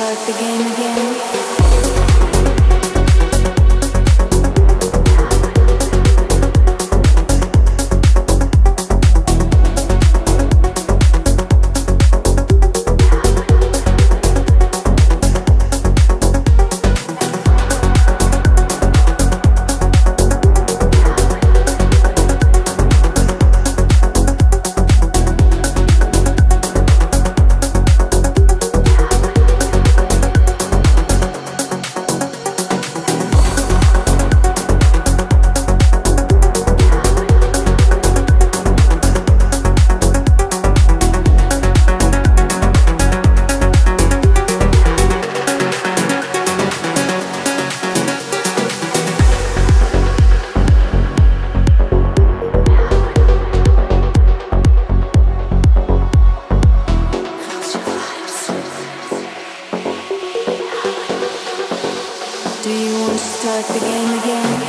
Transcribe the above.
start the game again. Do you want to start the game again?